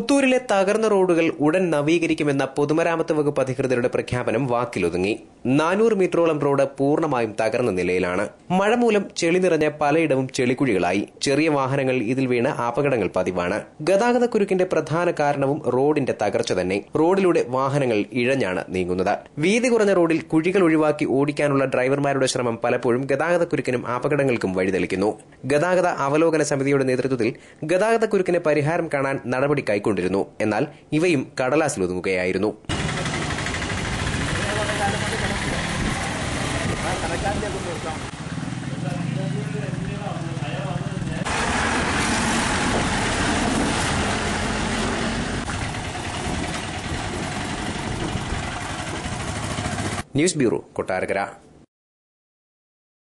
പുത്തൂരിലെ തകർന്ന റോഡുകൾ ഉടൻ നവീകരിക്കുമെന്ന പൊതുമരാമത്ത് വകുപ്പ് അധികൃതരുടെ പ്രഖ്യാപനം വാക്കിലൊതുങ്ങി നാനൂറ് മീറ്ററോളം റോഡ് പൂർണമായും തകർന്ന നിലയിലാണ്. മഴ മൂലം ചെളി നിറഞ്ഞ പലയിടവും ചെളിക്കുഴികളായി. ചെറിയ വാഹനങ്ങൾ ഇതിൽ വീണ് അപകടങ്ങൾ പതിവാണ്. ഗതാഗത കുരുക്കിന്റെ പ്രധാന കാരണവും റോഡിന്റെ തകർച്ച തന്നെ. റോഡിലൂടെ വാഹനങ്ങൾ ഇഴഞ്ഞാണ് നീങ്ങുന്നത്. വീതി കുറഞ്ഞ റോഡിൽ കുഴികൾ ഒഴിവാക്കി ഓടിക്കാനുള്ള ഡ്രൈവർമാരുടെ ശ്രമം പലപ്പോഴും ഗതാഗത കുരുക്കിനും അപകടങ്ങൾക്കും വഴിതെളിക്കുന്നു. ഗതാഗത അവലോകന സമിതിയുടെ നേതൃത്വത്തിൽ ഗതാഗത കുരുക്കിന് പരിഹാരം കാണാൻ നടപടി കൈക്കൊണ്ടിരുന്നു. എന്നാൽ ഇവയും കടലാസിലൊതുങ്ങുകയായിരുന്നു. News bureau Kottarakkara.